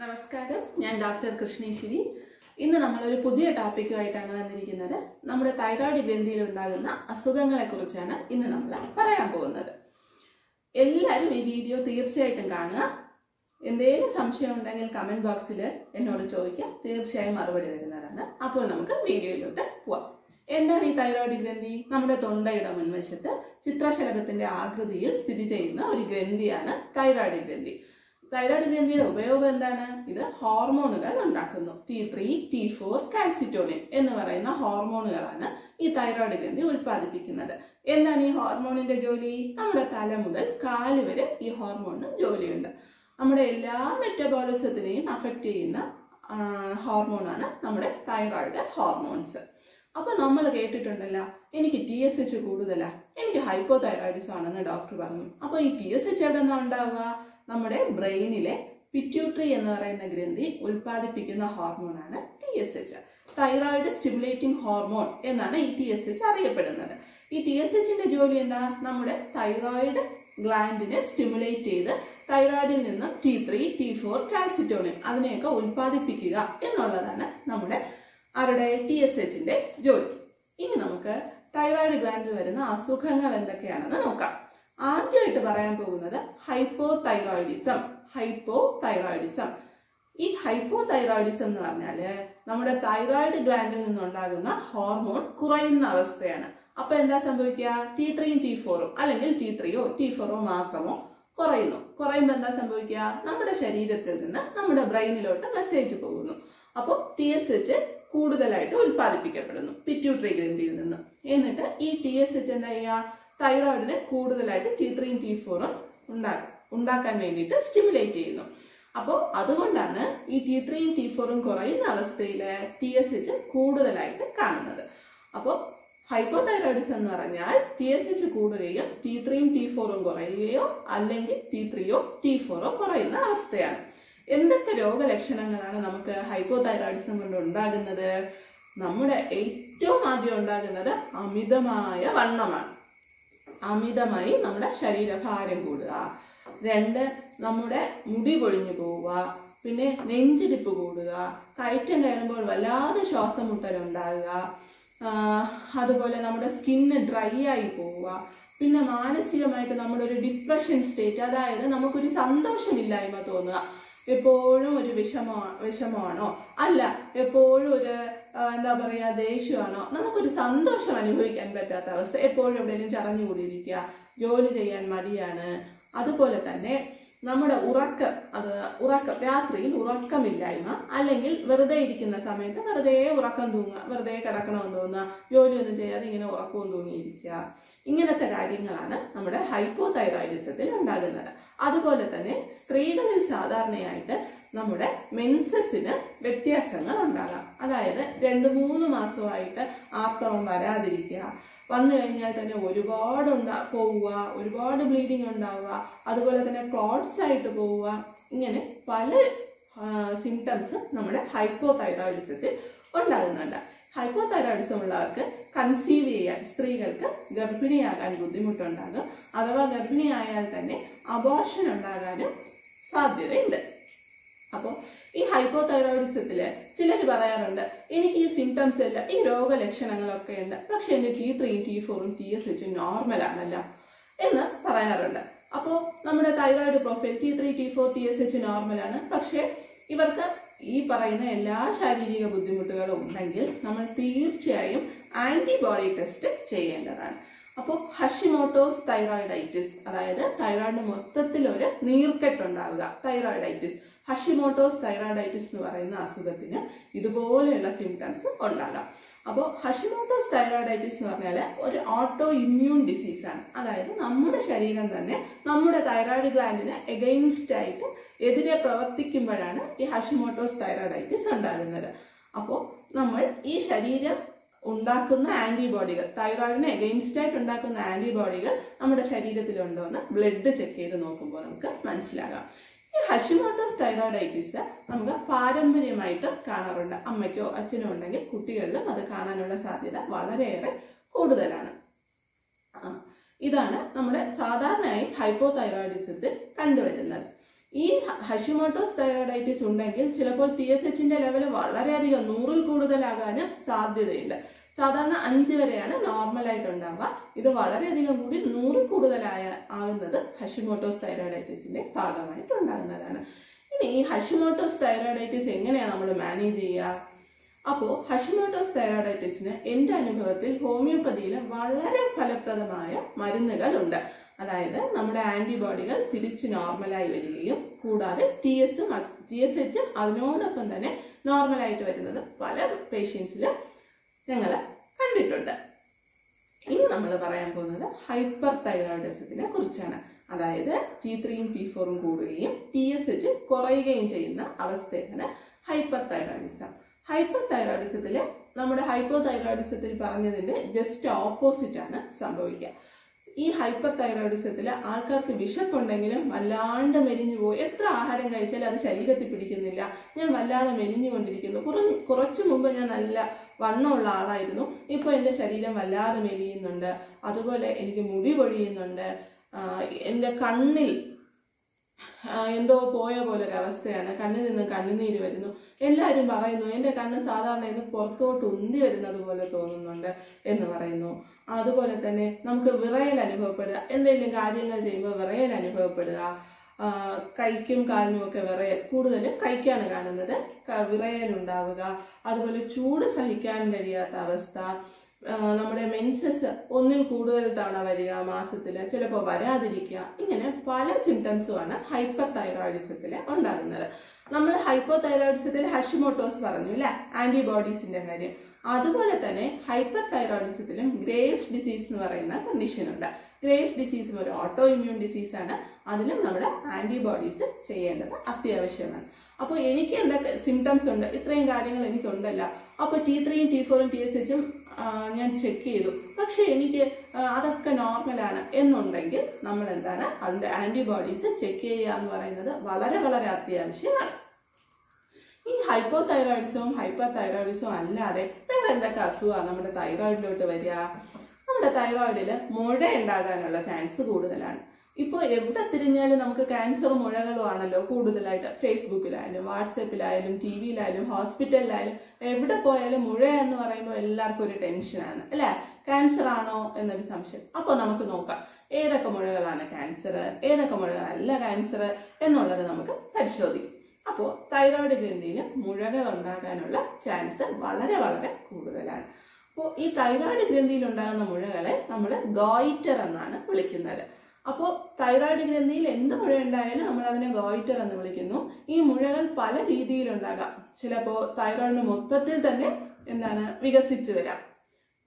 നമസ്കാരം. ഞാൻ ഡോക്ടർ കൃഷ്ണേശ്വരി. ഇന്ന് നമ്മളൊരു പുതിയ ടോപ്പിക്കുമായിട്ടാണ് വന്നിരിക്കുന്നത്. നമ്മുടെ തൈറോയ്ഡ് ഗ്രന്ഥിയിൽ ഉണ്ടാകുന്ന അസുഖങ്ങളെ കുറിച്ചാണ് ഇന്ന് നമ്മൾ പറയാൻ പോകുന്നത്. എല്ലാവരും ഈ വീഡിയോ തീർച്ചയായിട്ടും കാണുക. എന്തെങ്കിലും സംശയം ഉണ്ടെങ്കിൽ കമന്റ് ബോക്സിൽ എന്നോട് ചോദിക്കാം. തീർച്ചയായും മറുപടി തരുന്നതാണ്. അപ്പോൾ നമുക്ക് വീഡിയോയിലോട്ട് പോവാം. എന്താണ് ഈ തൈറോയ്ഡ് ഗ്രന്ഥി? നമ്മുടെ തൊണ്ടയുടെ മുൻവശത്ത് ചിത്രശലഭത്തിന്റെ ആകൃതിയിൽ സ്ഥിതി ചെയ്യുന്ന ഒരു ഗ്രന്ഥിയാണ് തൈറോയ്ഡ് ഗ്രന്ഥി. തൈറോയ്ഡ് ഗ്രന്ഥിയുടെ ഉപയോഗം എന്താണ്? ഇത് ഹോർമോണുകൾ ഉണ്ടാക്കുന്നു. T three T four calcitonin എന്ന് പറയുന്ന ഹോർമോണുകളാണ് ഈ തൈറോയ്ഡ് ഗ്രന്ഥി ഉൽപ്പാദിപ്പിക്കുന്നത്. എന്താണ് ഈ ഹോർമോണിന്റെ ജോലി? നമ്മുടെ തല മുതൽ കാൽ വരെ ഈ ഹോർമോണിന് ജോലിയുണ്ട്. നമ്മുടെ എല്ലാ മെറ്റബോളിസത്തിനെയും അഫക്റ്റ് ചെയ്യുന്ന ഹോർമോണാണ് നമ്മുടെ തൈറോയ്ഡ് ഹോർമോൺസ് അപ്പൊ നമ്മൾ കേട്ടിട്ടുണ്ടല്ലോ എനിക്ക് ടി എസ് എച്ച് കൂടുതലാ. എനിക്ക് ഹൈപ്പോ തൈറോയിഡിസം ആണെന്ന് ഡോക്ടർ പറഞ്ഞു. അപ്പൊ ഈ ടി എസ് എച്ച് എവിടെ നിന്നാ ഉണ്ടാവുക? നമ്മുടെ ബ്രെയിനിലെ പിറ്റ്യൂട്ടറി എന്ന് പറയുന്ന ഗ്രന്ഥി ഉൽപ്പാദിപ്പിക്കുന്ന ഹോർമോണാണ് T S H thyroid stimulating hormone എന്നാണ് ഈ ടി എസ് എച്ച് അറിയപ്പെടുന്നത്. ഈ ടി എസ് എച്ചിന്റെ ജോലി എന്താ? നമ്മുടെ തൈറോയിഡ് ഗ്ലാൻഡിനെ സ്റ്റിമുലേറ്റ് ചെയ്ത് തൈറോയിഡിൽ നിന്ന് T three T four calcitonin അതിനെയൊക്കെ ഉൽപ്പാദിപ്പിക്കുക എന്നുള്ളതാണ് നമ്മുടെ അവരുടെ ടി എസ് എച്ചിന്റെ ജോലി. ഇനി നമുക്ക് തൈറോയിഡ് ഗ്ലാൻഡിൽ വരുന്ന അസുഖങ്ങൾ എന്തൊക്കെയാണെന്ന് നോക്കാം. ആദ്യമായിട്ട് പറയാൻ പോകുന്നത് ഹൈപ്പോ തൈറോയിഡിസം ഹൈപ്പോ തൈറോയിഡിസം ഈ ഹൈപ്പോ തൈറോയിഡിസം എന്ന് പറഞ്ഞാൽ നമ്മുടെ തൈറോയിഡ് ഗ്ലാൻഡിൽ നിന്നുണ്ടാകുന്ന ഹോർമോൺ കുറയുന്ന അവസ്ഥയാണ്. അപ്പൊ എന്താ സംഭവിക്കുക? ടി ത്രീയും ടി ഫോറും അല്ലെങ്കിൽ ടി ത്രീയോ ടി ഫോറോ മാത്രമോ കുറയുന്നു. കുറയുമ്പോൾ എന്താ സംഭവിക്കുക? നമ്മുടെ ശരീരത്തിൽ നിന്ന് നമ്മുടെ ബ്രെയിനിലോട്ട് മെസ്സേജ് പോകുന്നു. അപ്പോൾ ടി എസ് എച്ച് കൂടുതലായിട്ട് ഉൽപ്പാദിപ്പിക്കപ്പെടുന്നു പിറ്റ്യൂട്ടറി ഗ്രന്ഥിയിൽ നിന്ന്. എന്നിട്ട് ഈ ടി എസ് എച്ച് എന്താ ചെയ്യുക? തൈറോയിഡിനെ കൂടുതലായിട്ട് ടി ത്രീയും ടി ഫോറും ഉണ്ടാക്കും ഉണ്ടാക്കാൻ വേണ്ടിയിട്ട് സ്റ്റിമുലേറ്റ് ചെയ്യുന്നു. അപ്പോൾ അതുകൊണ്ടാണ് ഈ ടി ത്രീയും ടി ഫോറും കുറയുന്ന അവസ്ഥയിൽ ടി എസ് എച്ച് കൂടുതലായിട്ട് കാണുന്നത്. അപ്പോൾ ഹൈപ്പോതൈറോയിഡിസം എന്ന് പറഞ്ഞാൽ ടി എസ് എച്ച് കൂടുകയും ടി ത്രീയും ടി ഫോറും കുറയുകയോ അല്ലെങ്കിൽ ടി ത്രീയോ ടി ഫോറോ കുറയുന്ന അവസ്ഥയാണ്. എന്തൊക്കെ രോഗലക്ഷണങ്ങളാണ് നമുക്ക് ഹൈപ്പോതൈറോയിഡിസം കൊണ്ട് ഉണ്ടാകുന്നത്? നമ്മുടെ ഏറ്റവും ആദ്യം ഉണ്ടാകുന്നത് അമിതമായ വണ്ണമാണ്. അമിതമായി നമ്മുടെ ശരീരഭാരം കൂടുക. രണ്ട് നമ്മുടെ മുടി കൊഴിഞ്ഞു പോവുക. പിന്നെ നെഞ്ചിടിപ്പ് കൂടുക. കയറ്റം കയറുമ്പോൾ വല്ലാതെ ശ്വാസം മുട്ടലുണ്ടാകുക അതുപോലെ നമ്മുടെ സ്കിന്ന് ഡ്രൈ ആയി പോവുക. പിന്നെ മാനസികമായിട്ട് നമ്മുടെ ഒരു ഡിപ്രഷൻ സ്റ്റേറ്റ് അതായത് നമുക്കൊരു സന്തോഷമില്ലായ്മ തോന്നുക. എപ്പോഴും ഒരു വിഷമോ വിഷമമാണോ? അല്ല എപ്പോഴും ഒരു എന്താ പറയുക ദേഷ്യമാണോ? നമുക്കൊരു സന്തോഷം അനുഭവിക്കാൻ പറ്റാത്ത അവസ്ഥ. എപ്പോഴും എവിടെയെങ്കിലും ചറഞ്ഞുകൂടിയിരിക്കുക ജോലി ചെയ്യാൻ മടിയാണ്. അതുപോലെ തന്നെ നമ്മുടെ ഉറക്കം അത് ഉറക്കം രാത്രിയിൽ ഉറക്കമില്ലായ്മ അല്ലെങ്കിൽ വെറുതെ ഇരിക്കുന്ന സമയത്ത് വെറുതെ ഉറക്കം തൂങ്ങുക വെറുതെ കിടക്കണമെന്ന് തോന്നുക ജോലിയൊന്നും ചെയ്യാതെ ഇങ്ങനെ ഉറക്കവും തൂങ്ങിയിരിക്കുക. ഇങ്ങനത്തെ കാര്യങ്ങളാണ് നമ്മുടെ ഹൈപ്പോ തൈറോയിഡിസത്തിൽ ഉണ്ടാകുന്നത്. അതുപോലെ തന്നെ സ്ത്രീകളിൽ സാധാരണയായിട്ട് നമ്മുടെ മെൻസസിന് വ്യത്യാസങ്ങൾ ഉണ്ടാകാം. അതായത് രണ്ട് മൂന്ന് മാസമായിട്ട് ആർത്തവം വരാതിരിക്കുക വന്നു കഴിഞ്ഞാൽ തന്നെ ഒരുപാട് ഉണ്ടാ പോവുക ഒരുപാട് ബ്ലീഡിങ് ഉണ്ടാവുക അതുപോലെ തന്നെ ക്ലോട്ട്സ് ആയിട്ട് പോവുക ഇങ്ങനെ പല സിംറ്റംസ് നമ്മുടെ ഹൈപ്പോ തൈറോയിഡിസത്തിൽ ഉണ്ടാകുന്നുണ്ട്. ഹൈപ്പോ തൈറോയിഡിസം ഉള്ളവർക്ക് കൺസീവ് ചെയ്യാൻ സ്ത്രീകൾക്ക് ഗർഭിണിയാകാൻ ബുദ്ധിമുട്ടുണ്ടാകും. അഥവാ ഗർഭിണിയായാൽ തന്നെ അബോർഷൻ ഉണ്ടാകാനും സാധ്യതയുണ്ട്. അപ്പോൾ ഈ ഹൈപ്പോ തൈറോയിഡിസത്തിൽ ചിലർ പറയാറുണ്ട് എനിക്ക് ഈ സിംറ്റംസ് എല്ലാം ഈ രോഗലക്ഷണങ്ങളൊക്കെ ഉണ്ട് പക്ഷെ എന്റെ ടി ത്രീയും ടി ഫോറും ടി എസ് എച്ചും നോർമൽ ആണല്ലോ എന്ന് പറയാറുണ്ട്. അപ്പോൾ നമ്മുടെ thyroid profile T three T four T S H നോർമലാണ് പക്ഷേ ഇവർക്ക് ഈ പറയുന്ന എല്ലാ ശാരീരിക ബുദ്ധിമുട്ടുകളും ഉണ്ടെങ്കിൽ നമ്മൾ തീർച്ചയായും ആന്റിബോഡി ടെസ്റ്റ് ചെയ്യേണ്ടതാണ്. അപ്പോൾ ഹഷിമോട്ടോസ് തൈറോയിഡൈറ്റിസ് അതായത് തൈറോയിഡ് മൊത്തത്തിൽ ഒരു നീർക്കെട്ടുണ്ടാവുക തൈറോയിഡൈറ്റിസ് ഹഷിമോട്ടോസ് തൈറോയിഡൈറ്റിസ് എന്ന് പറയുന്ന അസുഖത്തിന് ഇതുപോലെയുള്ള സിംറ്റംസ് ഉണ്ടാകാം. അപ്പോൾ ഹഷിമോട്ടോസ് തൈറോയിഡൈറ്റിസ് എന്ന് പറഞ്ഞാൽ ഒരു ഓട്ടോ ഇമ്മ്യൂൺ ഡിസീസാണ് അതായത് നമ്മുടെ ശരീരം തന്നെ നമ്മുടെ തൈറോയിഡ് ഗ്ലാൻഡിന് എഗെയിൻസ്റ്റ് ആയിട്ട് എതിരെ പ്രവർത്തിക്കുമ്പോഴാണ് ഈ ഹഷിമോട്ടോസ് തൈറോയിഡൈറ്റിസ് ഉണ്ടാകുന്നത്. അപ്പോൾ നമ്മൾ ഈ ശരീരം ഉണ്ടാക്കുന്ന ആന്റിബോഡികൾ തൈറോയിഡിന് എഗെയിൻസ്റ്റ് ആയിട്ട് ഉണ്ടാക്കുന്ന ആന്റിബോഡികൾ നമ്മുടെ ശരീരത്തിലുണ്ടോ എന്ന് ബ്ലഡ് ചെക്ക് ചെയ്ത് നോക്കുമ്പോൾ നമുക്ക് മനസ്സിലാകാം. ഈ ഹഷിമോട്ടോസ് തൈറോയിഡൈറ്റിസ് നമുക്ക് പാരമ്പര്യമായിട്ട് കാണാറുണ്ട്. അമ്മയ്ക്കോ അച്ഛനോ ഉണ്ടെങ്കിൽ കുട്ടികളിലും അത് കാണാനുള്ള സാധ്യത വളരെയേറെ കൂടുതലാണ്. ഇതാണ് നമ്മുടെ സാധാരണയായി ഹൈപ്പോ തൈറോയിഡിസത്തിൽ കണ്ടുവരുന്നത്. ഈ ഹഷിമോട്ടോസ് തൈറോയിഡൈറ്റിസ് ഉണ്ടെങ്കിൽ ചിലപ്പോൾ ടി എസ് എച്ചിന്റെ ലെവൽ വളരെയധികം നൂറിൽ കൂടുതലാകാനും സാധ്യതയുണ്ട്. സാധാരണ അഞ്ച് വരെയാണ് നോർമൽ ആയിട്ട് ഉണ്ടാവുക. ഇത് വളരെയധികം കൂടി നൂറിൽ കൂടുതലായ ആകുന്നത് ഹഷിമോട്ടോസ് തൈറോയിഡൈറ്റിസിന്റെ ഭാഗമായിട്ട് ഉണ്ടാകുന്നതാണ്. ഇനി ഈ ഹഷിമോട്ടോസ് തൈറോയിഡൈറ്റിസ് എങ്ങനെയാണ് നമ്മൾ മാനേജ് ചെയ്യുക? അപ്പോൾ ഹഷിമോട്ടോസ് തൈറോയിഡൈറ്റിസിന് എന്റെ അനുഭവത്തിൽ ഹോമിയോപ്പതിയിൽ വളരെ ഫലപ്രദമായ മരുന്നുകളുണ്ട്. അതായത് നമ്മുടെ ആന്റിബോഡികൾ തിരിച്ച് നോർമലായി വരികയും കൂടാതെ ടി എസും ടി എസ് എച്ചും അതിനോടൊപ്പം തന്നെ നോർമലായിട്ട് വരുന്നത് പല പേഷ്യൻസിലും ഞങ്ങൾ കണ്ടിട്ടുണ്ട്. ഇനി നമ്മൾ പറയാൻ പോകുന്നത് ഹൈപ്പർ തൈറോയിഡിസത്തിനെ കുറിച്ചാണ്. അതായത് ടി ത്രീയും ടി ഫോറും കൂടുകയും ടി എസ് എച്ച് കുറയുകയും ചെയ്യുന്ന അവസ്ഥയാണ് ഹൈപ്പർ തൈറോയിഡിസം. ഹൈപ്പർ തൈറോയിഡിസത്തിൽ നമ്മുടെ ഹൈപ്പോ തൈറോയിഡിസത്തിൽ പറഞ്ഞതിന്റെ ജസ്റ്റ് ഓപ്പോസിറ്റ് ആണ് സംഭവിക്കുക. ഈ ഹൈപ്പർ തൈറോയിഡിസത്തിൽ ആൾക്കാർക്ക് വിശപ്പുണ്ടെങ്കിലും വല്ലാണ്ട് മെലിഞ്ഞു പോകും എത്ര ആഹാരം കഴിച്ചാലും അത് ശരീരത്തിൽ പിടിക്കുന്നില്ല. ഞാൻ വല്ലാതെ മെലിഞ്ഞുകൊണ്ടിരിക്കുന്നു. കുറ- കുറച്ചു മുമ്പ് ഞാൻ നല്ല വണ്ണമുള്ള ആളായിരുന്നു. ഇപ്പൊ എന്റെ ശരീരം വല്ലാതെ മെലിയുന്നുണ്ട്. അതുപോലെ എനിക്ക് മുടി പൊഴിയുന്നുണ്ട്. എന്റെ കണ്ണിൽ എന്തോ പോയ പോലെ ഒരു അവസ്ഥയാണ് കണ്ണിൽ നിന്ന് കണ്ണുനീര് വരുന്നു. എല്ലാവരും പറയുന്നു എന്റെ കണ്ണ് സാധാരണ ഇന്ന് പുറത്തോട്ട് ഉന്തി വരുന്നത് പോലെ തോന്നുന്നുണ്ട് എന്ന് പറയുന്നു. അതുപോലെ തന്നെ നമുക്ക് വിറയൽ അനുഭവപ്പെടുക. എന്തെങ്കിലും കാര്യങ്ങൾ ചെയ്യുമ്പോൾ വിറയൽ അനുഭവപ്പെടുക. കൈക്കും കാലിനും ഒക്കെ വിറയൽ. കൂടുതലും കൈക്കാണ് കാണുന്നത്. വിറയൽ ഉണ്ടാവുക അതുപോലെ ചൂട് സഹിക്കാൻ കഴിയാത്ത അവസ്ഥ നമ്മുടെ മെൻസസ് ഒന്നിൽ കൂടുതൽ തവണ വരിക മാസത്തിൽ ചിലപ്പോൾ വരാതിരിക്കുക ഇങ്ങനെ പല സിംറ്റംസുമാണ് ഹൈപ്പർ തൈറോയിഡിസത്തിൽ ഉണ്ടാകുന്നത്. നമ്മൾ ഹൈപ്പോ തൈറോയിഡിസത്തിൽ ഹഷിമോട്ടോസ് പറഞ്ഞു അല്ലെ ആന്റിബോഡീസിന്റെ കാര്യം. അതുപോലെ തന്നെ ഹൈപ്പർ തൈറോയിഡിസത്തിലും ഗ്രേവ്സ് ഡിസീസ് എന്ന് പറയുന്ന കണ്ടീഷൻ ഉണ്ട്. ഗ്രേവ്സ് ഡിസീസും ഒരു ഓട്ടോ ഇമ്മ്യൂൺ ഡിസീസ് ആണ്. അതിലും നമ്മൾ ആന്റിബോഡീസ് ചെയ്യേണ്ടത് അത്യാവശ്യമാണ്. അപ്പോൾ എനിക്ക് എന്തൊക്കെ സിംറ്റംസ് ഉണ്ട്. ഇത്രയും കാര്യങ്ങൾ എനിക്ക് ഉണ്ടല്ല അപ്പോൾ ടി ത്രീയും ടി ഫോറും ടി എസ് എച്ചും ഞാൻ ചെക്ക് ചെയ്തു. പക്ഷേ എനിക്ക് അതൊക്കെ നോർമലാണ് എന്നുണ്ടെങ്കിൽ നമ്മൾ എന്താണ് അതിന്റെ ആന്റിബോഡീസ് ചെക്ക് ചെയ്യുക എന്ന് പറയുന്നത് വളരെ വളരെ അത്യാവശ്യമാണ്. ഈ ഹൈപ്പോ തൈറോയിഡിസവും ഹൈപ്പോ തൈറോയിഡിസവും അല്ലാതെ വേറെ എന്തൊക്കെ അസുഖമാണ് നമ്മുടെ തൈറോയിഡിലോട്ട് വരിക? നമ്മുടെ തൈറോയിഡിൽ മുഴ ഉണ്ടാകാനുള്ള ചാൻസ് കൂടുതലാണ്. ഇപ്പോൾ എവിടെ തിരിഞ്ഞാലും നമുക്ക് ക്യാൻസർ മുഴകളും ആണല്ലോ കൂടുതലായിട്ട്. ഫേസ്ബുക്കിലായാലും വാട്സപ്പിലായാലും ടി വിയിലായാലും ഹോസ്പിറ്റലിലായാലും എവിടെ പോയാലും മുഴ എന്ന് പറയുമ്പോൾ എല്ലാവർക്കും ഒരു ടെൻഷനാണ് അല്ലേ? ക്യാൻസർ ആണോ എന്നൊരു സംശയം. അപ്പോൾ നമുക്ക് നോക്കാം. ഏതൊക്കെ മുഴകളാണ് ക്യാൻസർ ഏതൊക്കെ മുഴകളല്ല ക്യാൻസർ എന്നുള്ളത് നമുക്ക് പരിശോധിക്കാം. അപ്പോൾ തൈറോയ്ഡ് ഗ്രന്ഥിയിൽ മുഴകൾ ഉണ്ടാകാനുള്ള ചാൻസ് വളരെ വളരെ കൂടുതലാണ്. അപ്പോൾ ഈ തൈറോയ്ഡ് ഗ്രന്ഥിയിൽ ഉണ്ടാകുന്ന മുഴകളെ നമ്മൾ ഗോയിറ്റർ എന്നാണ് വിളിക്കുന്നത്. അപ്പോൾ തൈറോയിഡ് ഗ്രന്ഥിയിൽ എന്ത് മുഴ ഉണ്ടായാലും നമ്മൾ അതിനെ ഗോയിറ്റർ എന്ന് വിളിക്കുന്നു. ഈ മുഴകൾ പല രീതിയിലുണ്ടാകാം. ചിലപ്പോൾ തൈറോയിഡിന് മൊത്തത്തിൽ തന്നെ എന്താണ് വികസിച്ചു വരാം.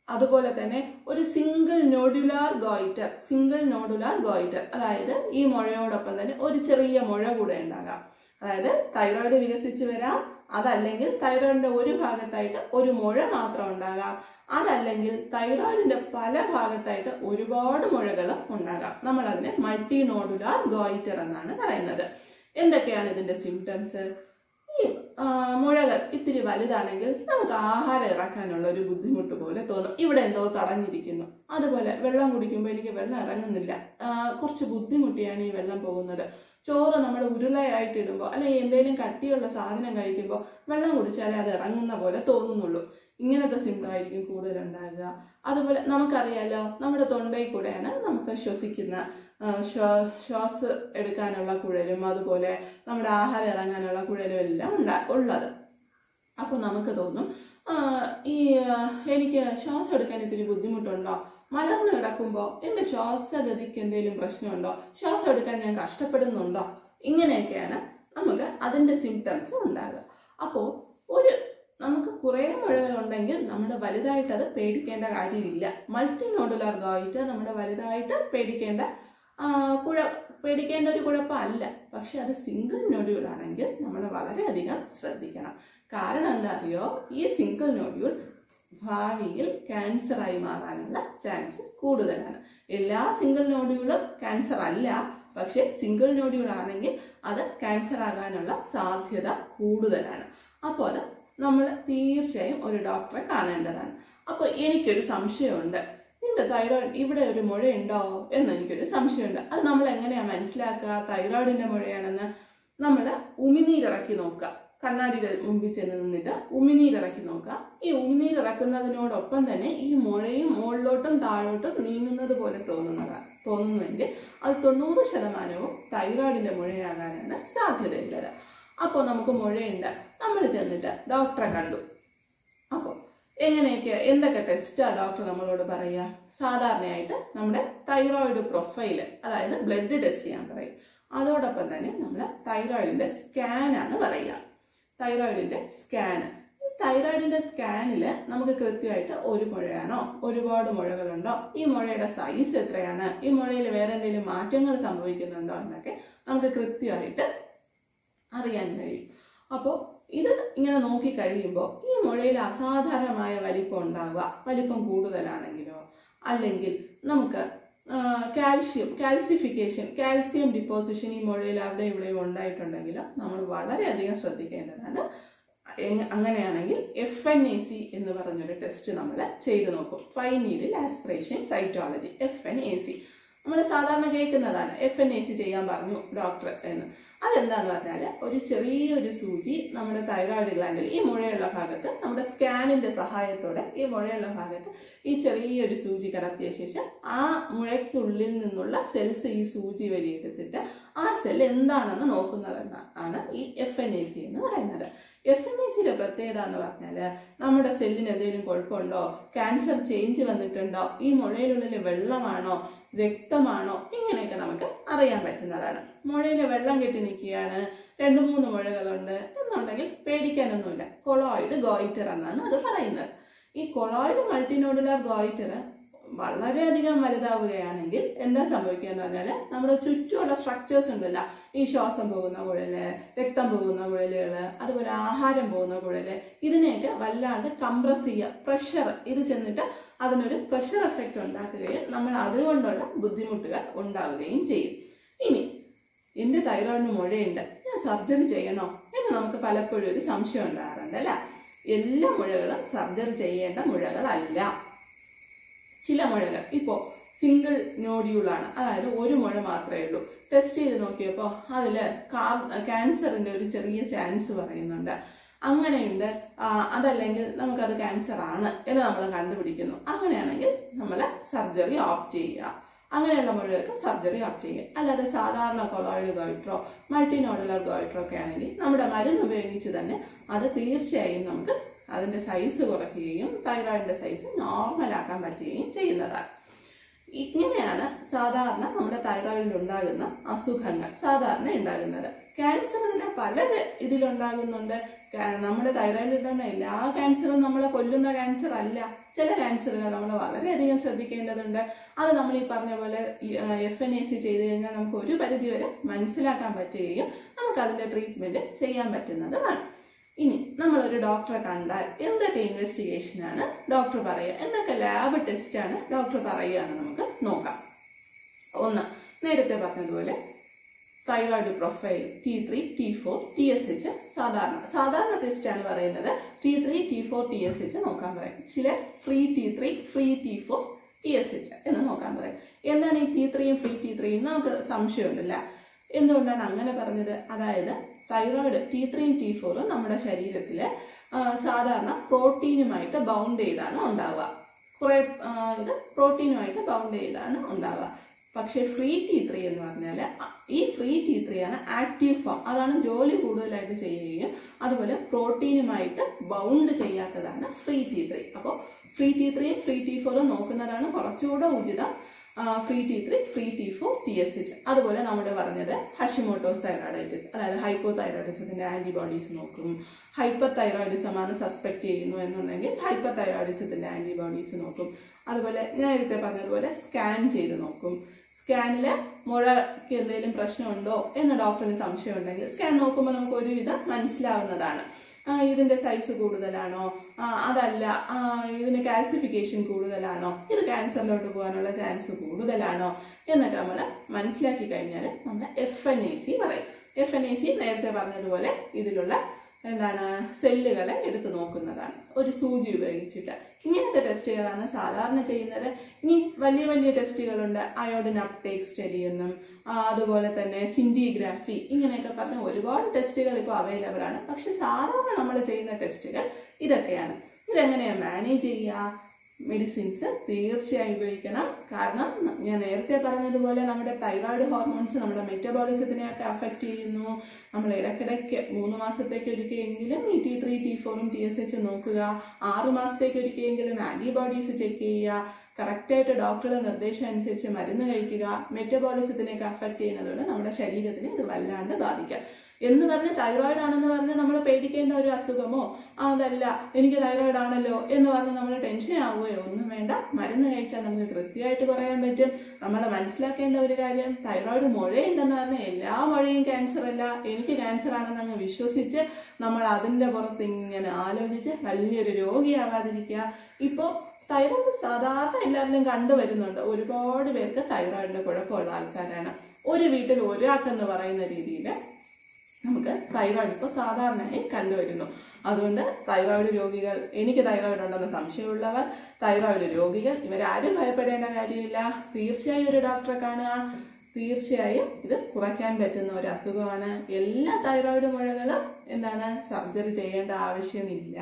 അതുപോലെ തന്നെ ഒരു single nodular goitre single nodular goitre അതായത് ഈ മുഴയോടൊപ്പം തന്നെ ഒരു ചെറിയ മുഴ കൂടെ ഉണ്ടാകാം. അതായത് തൈറോയിഡ് വികസിച്ചു വരാം അതല്ലെങ്കിൽ തൈറോയിഡിന്റെ ഒരു ഭാഗത്തായിട്ട് ഒരു മുഴ മാത്രം ഉണ്ടാകാം. അതല്ലെങ്കിൽ തൈറോയിഡിന്റെ പല ഭാഗത്തായിട്ട് ഒരുപാട് മുഴകൾ ഉണ്ടാകാം. നമ്മൾ അതിനെ മൾട്ടി നോഡുലാർ ഗോയിറ്റർ എന്നാണ് പറയുന്നത്. എന്തൊക്കെയാണ് ഇതിന്റെ സിംറ്റംസ് ഈ മുഴകൾ ഇത്തിരി വലുതാണെങ്കിൽ നമുക്ക് ആഹാരം ഇറക്കാനുള്ള ഒരു ബുദ്ധിമുട്ട് പോലെ തോന്നും. ഇവിടെ എന്തോ തടഞ്ഞിരിക്കുന്നു. അതുപോലെ വെള്ളം കുടിക്കുമ്പോൾ എനിക്ക് വെള്ളം ഇറങ്ങുന്നില്ല. കുറച്ച് ബുദ്ധിമുട്ടിയാണ് ഈ വെള്ളം പോകുന്നത്. ചോറ് നമ്മൾ ഉരുളയായിട്ട് ഇടുമ്പോൾ അല്ലെങ്കിൽ എന്തെങ്കിലും കട്ടിയുള്ള സാധനം കഴിക്കുമ്പോൾ വെള്ളം കുടിച്ചാലേ അത് ഇറങ്ങുന്ന പോലെ തോന്നുന്നുള്ളൂ. ഇങ്ങനത്തെ സിംറ്റം ആയിരിക്കും കൂടുതൽ ഉണ്ടാകുക അതുപോലെ നമുക്കറിയാലോ നമ്മുടെ തൊണ്ടയിൽ കൂടെയാണ് നമുക്ക് ശ്വസിക്കുന്ന ശ്വാസ എടുക്കാനുള്ള കുഴലും അതുപോലെ നമ്മുടെ ആഹാരം ഇറങ്ങാനുള്ള കുഴലും എല്ലാം ഉണ്ടാ ഉള്ളത്. അപ്പോൾ നമുക്ക് തോന്നും ഈ എനിക്ക് ശ്വാസം എടുക്കാൻ ഇത്തിരി ബുദ്ധിമുട്ടുണ്ടോ? മലർന്നു കിടക്കുമ്പോൾ എന്റെ ശ്വാസഗതിക്ക് എന്തെങ്കിലും പ്രശ്നമുണ്ടോ? ശ്വാസം എടുക്കാൻ ഞാൻ കഷ്ടപ്പെടുന്നുണ്ടോ? ഇങ്ങനെയൊക്കെയാണ് നമുക്ക് അതിന്റെ സിംറ്റംസ് ഉണ്ടാകുക അപ്പോൾ ഒരു നമുക്ക് കുറേ മുഴകളുണ്ടെങ്കിൽ നമ്മൾ വലുതായിട്ട് അത് പേടിക്കേണ്ട കാര്യമില്ല. മൾട്ടി നോഡുലാർ ഗോയിറ്റ് നമ്മുടെ വലുതായിട്ട് പേടിക്കേണ്ട കുഴ പേടിക്കേണ്ട ഒരു കുഴപ്പമല്ല. പക്ഷെ അത് സിംഗിൾ നോഡ്യൂൾ ആണെങ്കിൽ നമ്മൾ വളരെയധികം ശ്രദ്ധിക്കണം. കാരണം എന്താ അറിയോ? ഈ സിംഗിൾ നോഡ്യൂൾ ഭാവിയിൽ ക്യാൻസറായി മാറാനുള്ള ചാൻസ് കൂടുതലാണ്. എല്ലാ സിംഗിൾ നോഡ്യൂളും ക്യാൻസർ അല്ല. പക്ഷെ സിംഗിൾ നോഡ്യൂൾ ആണെങ്കിൽ അത് ക്യാൻസർ ആകാനുള്ള സാധ്യത കൂടുതലാണ്. അപ്പോൾ അത് നമ്മൾ തീർച്ചയായും ഒരു ഡോക്ടറെ കാണേണ്ടതാണ്. അപ്പോൾ എനിക്കൊരു സംശയമുണ്ട്. നിന്റെ തൈറോയിഡ് ഇവിടെ ഒരു മുഴയുണ്ടോ? എന്ന് എനിക്കൊരു സംശയമുണ്ട്. അത് നമ്മൾ എങ്ങനെയാണ് മനസ്സിലാക്കുക? തൈറോയിഡിന്റെ മുഴയാണെന്ന് നമ്മൾ ഉമിനീരിറക്കി നോക്കുക. കണ്ണാടിയുടെ മുമ്പിൽ ചെന്ന് നിന്നിട്ട് ഉമിനീരിറക്കി നോക്കുക. ഈ ഉമിനീരിറക്കുന്നതിനോടൊപ്പം തന്നെ ഈ മുഴയും മുകളിലോട്ടും താഴോട്ടും നീങ്ങുന്നത് പോലെ തോന്നുന്നതാണ് തോന്നുന്നുവെങ്കിൽ അത് തൊണ്ണൂറ് ശതമാനവും തൈറോയിഡിന്റെ മുഴയാകാനാണ് സാധ്യതയുള്ളത്. അപ്പോൾ നമുക്ക് മുഴയുണ്ട്. നമ്മൾ ചെന്നിട്ട് ഡോക്ടറെ കണ്ടു. അപ്പോൾ എങ്ങനെയൊക്കെ എന്തൊക്കെ ടെസ്റ്റാ ഡോക്ടർ നമ്മളോട് പറയുക സാധാരണയായിട്ട് നമ്മുടെ തൈറോയിഡ് പ്രൊഫൈൽ അതായത് ബ്ലഡ് ടെസ്റ്റ് ചെയ്യാൻ പറയും. അതോടൊപ്പം തന്നെ നമ്മൾ തൈറോയിഡിന്റെ സ്കാനാണ് പറയുക തൈറോയിഡിന്റെ സ്കാന് ഈ തൈറോയിഡിന്റെ സ്കാനിൽ നമുക്ക് കൃത്യമായിട്ട് ഒരു മുഴയാണോ? ഒരുപാട് മുഴകളുണ്ടോ? ഈ മുഴയുടെ സൈസ് എത്രയാണ്? ഈ മുഴയിൽ വേറെ എന്തെങ്കിലും മാറ്റങ്ങൾ സംഭവിക്കുന്നുണ്ടോ എന്നൊക്കെ നമുക്ക് കൃത്യമായിട്ട് അറിയാൻ കഴിയും. അപ്പോൾ ഇത് ഇങ്ങനെ നോക്കി കഴിയുമ്പോൾ ഈ മുഴയിൽ അസാധാരണമായ വലിപ്പം ഉണ്ടാവുക. വലിപ്പം കൂടുതലാണെങ്കിലോ അല്ലെങ്കിൽ നമുക്ക് കാൽഷ്യം കാൽസിഫിക്കേഷൻ കാൽസ്യം ഡിപ്പോസിഷൻ ഈ മുഴയിൽ അവിടെ ഇവിടെയും ഉണ്ടായിട്ടുണ്ടെങ്കിലോ നമ്മൾ വളരെയധികം ശ്രദ്ധിക്കേണ്ടതാണ്. അങ്ങനെയാണെങ്കിൽ എഫ് എൻ എ സി എന്ന് പറഞ്ഞൊരു ടെസ്റ്റ് നമ്മൾ ചെയ്തു നോക്കും. Fine needle needle aspiration cytology F N A C നമ്മൾ സാധാരണ കേൾക്കുന്നതാണ് എഫ് എൻ എ സി ചെയ്യാൻ പറഞ്ഞു ഡോക്ടർ എന്ന്. അതെന്താന്ന് പറഞ്ഞാൽ ഒരു ചെറിയൊരു സൂചി നമ്മുടെ തൈറോയിഡ് ഗ്ലാൻഡിൽ ഈ മുഴയുള്ള ഭാഗത്ത് നമ്മുടെ സ്കാനിന്റെ സഹായത്തോടെ ഈ മുഴയുള്ള ഭാഗത്ത് ഈ ചെറിയൊരു സൂചി കടത്തിയ ശേഷം ആ മുഴയ്ക്കുള്ളിൽ നിന്നുള്ള സെൽസ് ഈ സൂചി വഴി എടുത്തിട്ട് ആ സെൽ എന്താണെന്ന് നോക്കുന്നതെന്ന് ആണ് ഈ എഫ് എൻ എ സി എന്ന് പറയുന്നത്. എഫ് എൻ എ സിയുടെ പ്രത്യേകത എന്ന് പറഞ്ഞാൽ നമ്മുടെ സെല്ലിന് എന്തെങ്കിലും കുഴപ്പമുണ്ടോ ക്യാൻസർ ചേഞ്ച് വന്നിട്ടുണ്ടോ? ഈ മുഴയിലുള്ളിൽ വെള്ളമാണോ? രക്തമാണോ? ഇങ്ങനെയൊക്കെ നമുക്ക് അറിയാൻ പറ്റുന്നതാണ്. മുഴയിൽ വെള്ളം കെട്ടി നിൽക്കുകയാണ്. രണ്ട് മൂന്ന് മുഴകളുണ്ട്. എന്നുണ്ടെങ്കിൽ പേടിക്കാനൊന്നുമില്ല. കൊളോയിഡ് ഗോയിറ്റർ എന്നാണ് അത് പറയുന്നത്. ഈ കൊളോയിഡ് മൾട്ടിനോഡുലാർ ഗോയിറ്റർ വളരെയധികം വലുതാവുകയാണെങ്കിൽ എന്താ സംഭവിക്കുക എന്ന് പറഞ്ഞാൽ നമ്മുടെ ചുറ്റുമുള്ള സ്ട്രക്ചേഴ്സ് ഉണ്ടല്ലോ. ഈ ശ്വാസം പോകുന്ന കുഴൽ രക്തം പോകുന്ന കുഴലുകൾ അതുപോലെ ആഹാരം പോകുന്ന കുഴൽ ഇതിനെയൊക്കെ വല്ലാണ്ട് കംപ്രസ് ചെയ്യുക പ്രഷർ ഇത് ചെന്നിട്ട് അതിനൊരു പ്രഷർ എഫക്റ്റ് ഉണ്ടാക്കുകയും നമ്മൾ അതുകൊണ്ടുള്ള ബുദ്ധിമുട്ടുകൾ ഉണ്ടാവുകയും ചെയ്യും. ഇനി എന്റെ തൈറോയിഡിന് മുഴയുണ്ട്. ഞാൻ സർജറി ചെയ്യണോ എന്ന് നമുക്ക് പലപ്പോഴും ഒരു സംശയം ഉണ്ടാകാറുണ്ട് അല്ല? എല്ലാ മുഴകളും സർജറി ചെയ്യേണ്ട മുഴകളല്ല. ചില മുഴകൾ ഇപ്പോ സിംഗിൾ നോഡ്യൂളാണ് അതായത് ഒരു മുഴ മാത്രമേ ഉള്ളൂ. ടെസ്റ്റ് ചെയ്ത് നോക്കിയപ്പോൾ അതിൽ ക്യാൻസറിന്റെ ഒരു ചെറിയ ചാൻസ് പറയുന്നുണ്ട്. അങ്ങനെയുണ്ട്. അതല്ലെങ്കിൽ നമുക്കത് ക്യാൻസർ ആണ് എന്ന് നമ്മൾ കണ്ടുപിടിക്കുന്നു. അങ്ങനെയാണെങ്കിൽ നമ്മൾ സർജറി ഓപ്റ്റ് ചെയ്യുക. അങ്ങനെയുള്ള മുഴകൾക്ക് സർജറി ചെയ്യുക അല്ലാതെ സാധാരണ കൊളോയിഡ് ഗോയിട്രോ മൾട്ടിനോഡുലർ ഗോയിട്രോ ഒക്കെ ആണെങ്കിൽ നമ്മുടെ മരുന്ന് ഉപയോഗിച്ച് തന്നെ അത് തീർച്ചയായും നമുക്ക് അതിന്റെ സൈസ് കുറയ്ക്കുകയും തൈറോയിഡിന്റെ സൈസ് നോർമലാക്കാൻ പറ്റുകയും ചെയ്യുന്നതാണ്. ഇങ്ങനെയാണ് സാധാരണ നമ്മുടെ തൈറോയിഡിൽ ഉണ്ടാകുന്ന അസുഖങ്ങൾ സാധാരണ ഉണ്ടാകുന്നത്. ക്യാൻസർ തന്നെ പല ഇതിലുണ്ടാകുന്നുണ്ട്. നമ്മുടെ തൈറോയിഡിൽ തന്നെ എല്ലാ ക്യാൻസറും നമ്മളെ കൊല്ലുന്ന ക്യാൻസർ അല്ല. ചില ക്യാൻസറുകൾ നമ്മൾ വളരെയധികം ശ്രദ്ധിക്കേണ്ടതുണ്ട്. അത് നമ്മൾ ഈ പറഞ്ഞ പോലെ എഫ് എൻ എ സി ചെയ്ത് കഴിഞ്ഞാൽ നമുക്ക് ഒരു പരിധി വരെ മനസ്സിലാക്കാൻ പറ്റുകയും നമുക്ക് അതിന്റെ ട്രീറ്റ്മെന്റ് ചെയ്യാൻ പറ്റുന്നതുമാണ്. ഇനി നമ്മൾ ഒരു ഡോക്ടറെ കണ്ടാൽ എന്തൊക്കെ ഇൻവെസ്റ്റിഗേഷനാണ് ഡോക്ടർ പറയുക എന്തൊക്കെ ലാബ് ടെസ്റ്റാണ് ഡോക്ടർ പറയുകയാണ് നമുക്ക് നോക്കാം. ഒന്ന് നേരത്തെ പറഞ്ഞതുപോലെ thyroid profile T three T four T S H സാധാരണ സാധാരണ ടെസ്റ്റാണ് പറയുന്നത് T three T four T S H നോക്കാൻ പറയും. ചില free T three free T four T S H എന്ന് നോക്കാൻ പറയും. എന്താണ് ഈ ടി ത്രീയും ഫ്രീ ടി ത്രീയും നമുക്ക് സംശയമുണ്ടല്ല. എന്തുകൊണ്ടാണ് അങ്ങനെ പറഞ്ഞത്? അതായത് തൈറോയിഡ് ടി ത്രീയും ടി ഫോറും നമ്മുടെ ശരീരത്തിൽ സാധാരണ പ്രോട്ടീനുമായിട്ട് ബൗണ്ട് ചെയ്താണ് ഉണ്ടാവുക. കുറെ ഇത് പ്രോട്ടീനുമായിട്ട് ബൗണ്ട് ചെയ്താണ് ഉണ്ടാവുക. പക്ഷേ ഫ്രീ ടി ത്രീ എന്ന് പറഞ്ഞാൽ ഈ ഫ്രീ ടി ത്രീ ആണ് ആക്റ്റീവ് ഫോം അതാണ് ജോലി കൂടുതലായിട്ട് ചെയ്യുകയും അതുപോലെ പ്രോട്ടീനുമായിട്ട് ബൗണ്ട് ചെയ്യാത്തതാണ് ഫ്രീ ടി ത്രീ അപ്പോൾ ഫ്രീ ടി ത്രീയും ഫ്രീ ടി ഫോറും നോക്കുന്നതാണ്. കുറച്ചുകൂടെ ഉചിതം. Free T three free T four T S H അതുപോലെ നമ്മുടെ പറഞ്ഞത് ഹഷിമോട്ടോസ് തൈറോയിഡൈറ്റിസ് അതായത് ഹൈപ്പോ തൈറോയിഡിസത്തിന്റെ ആന്റിബോഡീസ് നോക്കും. ഹൈപ്പർ തൈറോയിഡിസം ആണ് സസ്പെക്ട് ചെയ്യുന്നു എന്നുണ്ടെങ്കിൽ ഹൈപ്പർ തൈറോയിഡിസത്തിന്റെ ആന്റിബോഡീസ് നോക്കും. അതുപോലെ ഞാൻ നേരത്തെ പറഞ്ഞതുപോലെ സ്കാൻ ചെയ്ത് നോക്കും. സ്കാനിൽ മുഴയ്ക്ക് എന്തെങ്കിലും പ്രശ്നമുണ്ടോ എന്ന് ഡോക്ടറിന് സംശയം ഉണ്ടെങ്കിൽ സ്കാൻ നോക്കുമ്പോൾ നമുക്ക് ഒരുവിധം മനസ്സിലാവുന്നതാണ്. ഇതിന്റെ സൈസ് കൂടുതലാണോ? അതല്ല. ഇതിന് കാൽസിഫിക്കേഷൻ കൂടുതലാണോ? ഇത് ക്യാൻസറിലോട്ട് പോകാനുള്ള ചാൻസ് കൂടുതലാണോ? എന്നൊക്കെ നമ്മൾ മനസ്സിലാക്കി കഴിഞ്ഞാൽ നമ്മൾ എഫ് എൻ എ സി പറയും. എഫ് എൻ എ സി നേരത്തെ പറഞ്ഞതുപോലെ ഇതിലുള്ള എന്താണ് സെല്ലുകളെ എടുത്തു നോക്കുന്നതാണ്. ഒരു സൂചി ഉപയോഗിച്ചിട്ട്. ഇങ്ങനത്തെ ടെസ്റ്റുകളാണ് സാധാരണ ചെയ്യുന്നത്. ഇനി വലിയ വലിയ ടെസ്റ്റുകളുണ്ട് അയോഡിൻ അപ്ടേക്ക് സ്റ്റഡി എന്നും അതുപോലെ തന്നെ സിൻഡിഗ്രാഫി ഇങ്ങനെയൊക്കെ പറഞ്ഞ ഒരുപാട് ടെസ്റ്റുകൾ ഇപ്പോൾ അവൈലബിൾ ആണ്. പക്ഷെ സാധാരണ നമ്മൾ ചെയ്യുന്ന ടെസ്റ്റുകൾ ഇതൊക്കെയാണ്. ഇതെങ്ങനെയാണ് മാനേജ് ചെയ്യുക മെഡിസിൻസ് തീർച്ചയായും ഉപയോഗിക്കണം. കാരണം ഞാൻ നേരത്തെ പറഞ്ഞതുപോലെ നമ്മുടെ തൈറോയിഡ് ഹോർമോൺസ് നമ്മുടെ മെറ്റബോളിസത്തിനെയൊക്കെ അഫക്റ്റ് ചെയ്യുന്നു. നമ്മൾ ഇടയ്ക്കിടയ്ക്ക് മൂന്ന് മാസത്തേക്ക് ഒരിക്കലെങ്കിലും ഈ ടി ത്രീ ടി ഫോറും ടി എസ് എച്ച് നോക്കുക. ആറ് മാസത്തേക്ക് ഒരിക്കലെങ്കിലും ആന്റിബോഡീസ് ചെക്ക് ചെയ്യുക. കറക്റ്റായിട്ട് ഡോക്ടറുടെ നിർദ്ദേശം അനുസരിച്ച് മരുന്ന് കഴിക്കുക മെറ്റബോളിസത്തിനെയൊക്കെ അഫക്റ്റ് ചെയ്യുന്നതുകൊണ്ട് നമ്മുടെ ശരീരത്തിനെ ഇത് വല്ലാണ്ട് ബാധിക്കാം. എന്ന് പറഞ്ഞ് തൈറോയിഡ് ആണെന്ന് പറഞ്ഞ് നമ്മൾ പേടിക്കേണ്ട ഒരു അസുഖമോ അതല്ല എനിക്ക് തൈറോയിഡ് ആണല്ലോ എന്ന് പറഞ്ഞ് നമ്മൾ ടെൻഷൻ ആവുകയോ ഒന്നും വേണ്ട. മരുന്ന് കഴിച്ചാൽ നമുക്ക് കൃത്യമായിട്ട് കുറയാൻ പറ്റും. നമ്മൾ മനസ്സിലാക്കേണ്ട ഒരു കാര്യം തൈറോയിഡ് മുഴയുണ്ടെന്ന് പറഞ്ഞാൽ എല്ലാ മുഴയും ക്യാൻസർ അല്ല. എനിക്ക് ക്യാൻസർ ആണെന്ന് അങ്ങ് വിശ്വസിച്ച് നമ്മൾ അതിന്റെ പുറത്ത് ഇങ്ങനെ ആലോചിച്ച് വലിയൊരു രോഗിയാവാതിരിക്കുക. ഇപ്പോൾ തൈറോയിഡ് സാധാരണ എല്ലാവരിലും കണ്ടുവരുന്നുണ്ട് ഒരുപാട് പേർക്ക് തൈറോയിഡിന്റെ കുഴപ്പമുള്ള ആൾക്കാരാണ്. ഒരു വീട്ടിൽ ഒരാൾക്കെന്ന് പറയുന്ന രീതിയിൽ നമുക്ക് തൈറോയിഡ് ഇപ്പോൾ സാധാരണയായി കണ്ടുവരുന്നു അതുകൊണ്ട് തൈറോയിഡ് രോഗികൾ എനിക്ക് തൈറോയിഡ് ഉണ്ടെന്ന് സംശയമുള്ളവർ തൈറോയിഡ് രോഗികൾ ഇവരാരും ഭയപ്പെടേണ്ട കാര്യമില്ല. തീർച്ചയായും ഒരു ഡോക്ടറെ കാണുക. തീർച്ചയായും ഇത് കുറയ്ക്കാൻ പറ്റുന്ന ഒരു അസുഖമാണ്. എല്ലാ തൈറോയിഡ് മുഴകളും എന്താണ്? സർജറി ചെയ്യേണ്ട ആവശ്യമില്ല.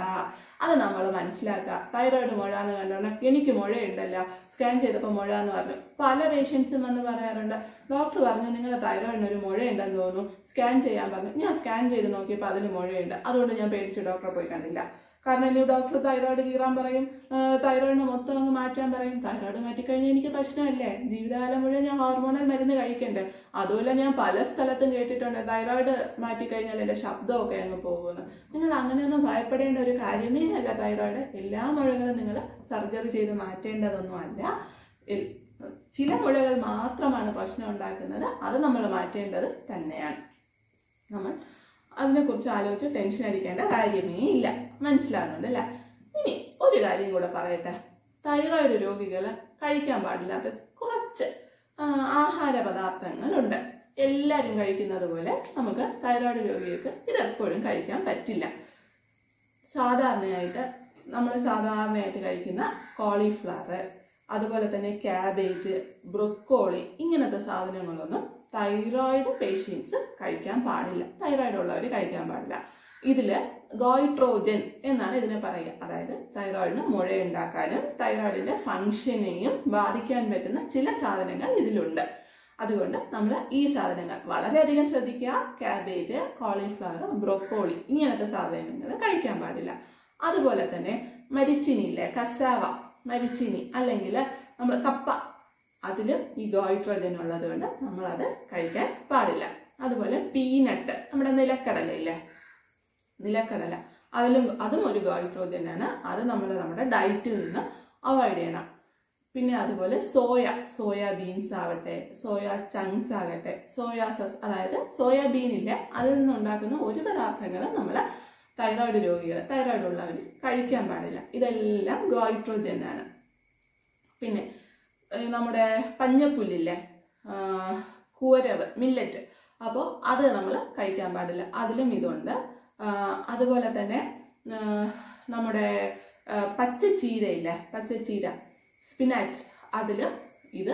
അത് നമ്മൾ മനസ്സിലാക്കുക. തൈറോയിഡ് മുഴ എന്ന് കണ്ടോണ്ട് എനിക്ക് മുഴയുണ്ടല്ലോ. സ്കാൻ ചെയ്തപ്പോൾ മുഴ എന്ന് പറഞ്ഞു. പല പേഷ്യൻസും വന്ന് പറയാറുണ്ട് ഡോക്ടർ പറഞ്ഞു നിങ്ങളുടെ തൈറോയിഡിന് ഒരു മുഴയുണ്ടെന്ന് തോന്നുന്നു. സ്കാൻ ചെയ്യാൻ പറഞ്ഞു. ഞാൻ സ്കാൻ ചെയ്ത് നോക്കിയപ്പോൾ അതിന് മുഴയുണ്ട്. അതുകൊണ്ട് ഞാൻ പേടിച്ച് ഡോക്ടറെ പോയി കണ്ടില്ല. കാരണം ഇനി ഡോക്ടർ തൈറോയിഡ് കീറാൻ പറയും ആ, തൈറോയിഡിനെ മൊത്തം അങ്ങ് മാറ്റാൻ പറയും. തൈറോയിഡ് മാറ്റിക്കഴിഞ്ഞാൽ എനിക്ക് പ്രശ്നമല്ലേ. ജീവിതകാലം മുഴുവൻ ഞാൻ ഹോർമോണൽ മരുന്ന് കഴിക്കണ്ടേ. അതുമല്ല ഞാൻ പല സ്ഥലത്തും കേട്ടിട്ടുണ്ട് തൈറോയിഡ് മാറ്റിക്കഴിഞ്ഞാൽ എന്റെ ശബ്ദമൊക്കെ അങ്ങ് പോകുമെന്ന് നിങ്ങൾ അങ്ങനെയൊന്നും ഭയപ്പെടേണ്ട ഒരു കാര്യമേ അല്ല തൈറോയിഡ്. എല്ലാ മുഴകളും നിങ്ങൾ സർജറി ചെയ്ത് മാറ്റേണ്ടതൊന്നും അല്ല. ചില മുഴകൾ മാത്രമാണ് പ്രശ്നം ഉണ്ടാക്കുന്നത്. അത് നമ്മൾ മാറ്റേണ്ടത് തന്നെയാണ്. നമ്മൾ അതിനെക്കുറിച്ച് ആലോചിച്ച് ടെൻഷൻ അടിക്കേണ്ട കാര്യമേ ഇല്ല. മനസ്സിലാകുന്നുണ്ട് അല്ലേ ഇനി ഒരു കാര്യം കൂടെ പറയട്ടെ. തൈറോയിഡ് രോഗികൾ കഴിക്കാൻ പാടില്ലാത്ത കുറച്ച് ആഹാര പദാർത്ഥങ്ങളുണ്ട് എല്ലാവരും കഴിക്കുന്നത് പോലെ നമുക്ക് തൈറോയിഡ് രോഗികൾക്ക് ഇതെപ്പോഴും കഴിക്കാൻ പറ്റില്ല. സാധാരണയായിട്ട് നമ്മൾ സാധാരണയായിട്ട് കഴിക്കുന്ന കോളിഫ്ലവർ അതുപോലെ തന്നെ ക്യാബേജ് ബ്രൊക്കോളി ഇങ്ങനത്തെ സാധനങ്ങളൊന്നും തൈറോയിഡ് പേഷ്യൻസ് കഴിക്കാൻ പാടില്ല. തൈറോയിഡ് ഉള്ളവർ കഴിക്കാൻ പാടില്ല. ഇതിൽ ഗോയിട്രോജൻ എന്നാണ് ഇതിനെ പറയുക. അതായത് തൈറോയിഡിന് മുഴ ഉണ്ടാക്കാനും തൈറോയിഡിന്റെ ഫങ്ഷനെയും ബാധിക്കാൻ പറ്റുന്ന ചില സാധനങ്ങൾ ഇതിലുണ്ട്. അതുകൊണ്ട് നമ്മൾ ഈ സാധനങ്ങൾ വളരെയധികം ശ്രദ്ധിക്കുക. കാബേജ് കോളിഫ്ലവർ ബ്രോക്കോളി ഇങ്ങനത്തെ സാധനങ്ങൾ കഴിക്കാൻ പാടില്ല. അതുപോലെ തന്നെ മരിച്ചിനിയിലെ കസാവ മരിച്ചിനി അല്ലെങ്കിൽ നമ്മൾ കപ്പ അതിലും ഈ ഗോയിട്രോജൻ ഉള്ളത് കൊണ്ട് നമ്മളത് കഴിക്കാൻ പാടില്ല. അതുപോലെ പീനട്ട് നമ്മുടെ നിലക്കടലയില്ലേ നിലക്കടല. അതിലും അതും ഒരു ഗോയിട്രോജൻ ആണ് അത് നമ്മൾ നമ്മുടെ ഡയറ്റിൽ നിന്ന് അവോയ്ഡ് ചെയ്യണം. പിന്നെ അതുപോലെ സോയ സോയ ബീൻസ് ആവട്ടെ സോയ ചങ്ക്സ് ആകട്ടെ സോയ സസ് അതായത് സോയാബീനില്ലേ അതിൽ നിന്നുണ്ടാക്കുന്ന ഒരു പദാർത്ഥങ്ങൾ നമ്മൾ തൈറോയിഡ് രോഗികൾ തൈറോയിഡ് ഉള്ളവർ കഴിക്കാൻ പാടില്ല. ഇതെല്ലാം ഗോയിട്രോജൻ ആണ്. പിന്നെ നമ്മുടെ പഞ്ഞപ്പുല്ലില്ലേ കൂരവ് മില്ലറ്റ് അപ്പോൾ അത് നമ്മൾ കഴിക്കാൻ പാടില്ല. അതിലും ഇതുണ്ട്. അതുപോലെ തന്നെ നമ്മുടെ പച്ചച്ചീരയില്ലേ പച്ചച്ചീര സ്പിനാച്ച് അതിൽ ഇത്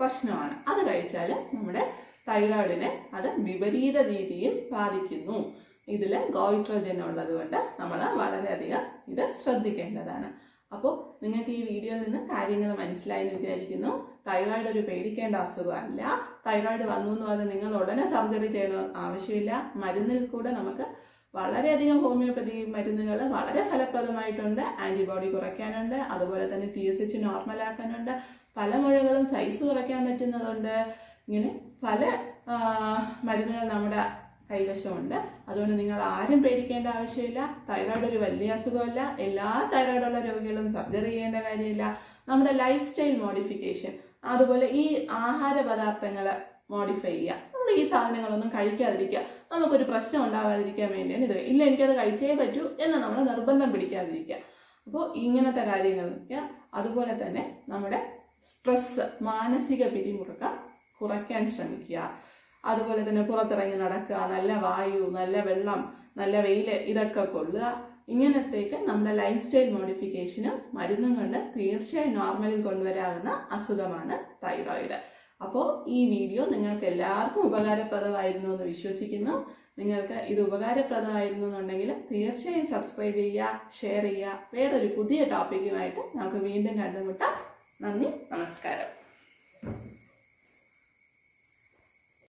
പ്രശ്നമാണ്. അത് കഴിച്ചാൽ നമ്മുടെ തൈറോയിഡിനെ അത് വിപരീത രീതിയിൽ ബാധിക്കുന്നു. ഇതിൽ ഗോയിട്രോജൻ ഉള്ളത് കൊണ്ട് നമ്മൾ വളരെയധികം ഇത് ശ്രദ്ധിക്കേണ്ടതാണ്. അപ്പോൾ നിങ്ങൾക്ക് ഈ വീഡിയോയിൽ നിന്ന് കാര്യങ്ങൾ മനസ്സിലായി എന്ന് വിചാരിക്കുന്നു. തൈറോയിഡ് ഒരു പേടിക്കേണ്ട അസുഖമല്ല. തൈറോയിഡ് വന്നു എന്ന് പറഞ്ഞാൽ നിങ്ങൾ ഉടനെ സർജറി ചെയ്യണ ആവശ്യമില്ല. മരുന്നിൽ കൂടെ നമുക്ക് വളരെയധികം ഹോമിയോപ്പതി മരുന്നുകൾ വളരെ ഫലപ്രദമായിട്ടുണ്ട് ആന്റിബോഡി കുറയ്ക്കാനുണ്ട് അതുപോലെ തന്നെ ടി എസ് എച്ച് നോർമൽ ആക്കാനുണ്ട് പല മുഴകളും സൈസ് കുറയ്ക്കാൻ പറ്റുന്നതുണ്ട് ഇങ്ങനെ പല മരുന്നുകൾ നമ്മുടെ കൈവശമുണ്ട്. അതുകൊണ്ട് നിങ്ങൾ ആരും പേടിക്കേണ്ട ആവശ്യമില്ല. തൈറോയിഡ് ഒരു വലിയ അസുഖമല്ല. എല്ലാ തൈറോയ്ഡുള്ള രോഗികളും സർജറി ചെയ്യേണ്ട കാര്യമില്ല. നമ്മുടെ ലൈഫ് സ്റ്റൈൽ മോഡിഫിക്കേഷൻ അതുപോലെ ഈ ആഹാര പദാർത്ഥങ്ങൾ മോഡിഫൈ ചെയ്യുക. നമ്മൾ ഈ സാധനങ്ങളൊന്നും കഴിക്കാതിരിക്കുക. നമുക്കൊരു പ്രശ്നം ഉണ്ടാകാതിരിക്കാൻ വേണ്ടിയാണ് ഇത്. ഇല്ല എനിക്കത് കഴിച്ചേ പറ്റൂ എന്ന് നമ്മൾ നിർബന്ധം പിടിക്കാതിരിക്കുക. അപ്പോൾ ഇങ്ങനത്തെ കാര്യങ്ങളൊക്കെ അതുപോലെ തന്നെ നമ്മുടെ സ്ട്രെസ് മാനസിക പിരിമുറുക്കം കുറയ്ക്കാൻ ശ്രമിക്കുക. അതുപോലെ തന്നെ പുറത്തിറങ്ങി നടക്കുക. നല്ല വായു നല്ല വെള്ളം നല്ല വെയിൽ ഇതൊക്കെ കൊള്ളുക. ഇങ്ങനത്തേക്ക് നമ്മുടെ ലൈഫ് സ്റ്റൈൽ മോഡിഫിക്കേഷനും മരുന്നും കൊണ്ട് തീർച്ചയായും നോർമലിൽ കൊണ്ടുവരാവുന്ന അസുഖമാണ് തൈറോയിഡ് അപ്പോൾ ഈ വീഡിയോ നിങ്ങൾക്ക് എല്ലാവർക്കും ഉപകാരപ്രദമായിരുന്നു എന്ന് വിശ്വസിക്കുന്നു. നിങ്ങൾക്ക് ഇത് ഉപകാരപ്രദമായിരുന്നു എന്നുണ്ടെങ്കിൽ തീർച്ചയായും സബ്സ്ക്രൈബ് ചെയ്യുക ഷെയർ ചെയ്യുക. വേറൊരു പുതിയ ടോപ്പിക്കുമായിട്ട് നമുക്ക് വീണ്ടും കണ്ടുമുട്ടാം. നന്ദി നമസ്കാരം.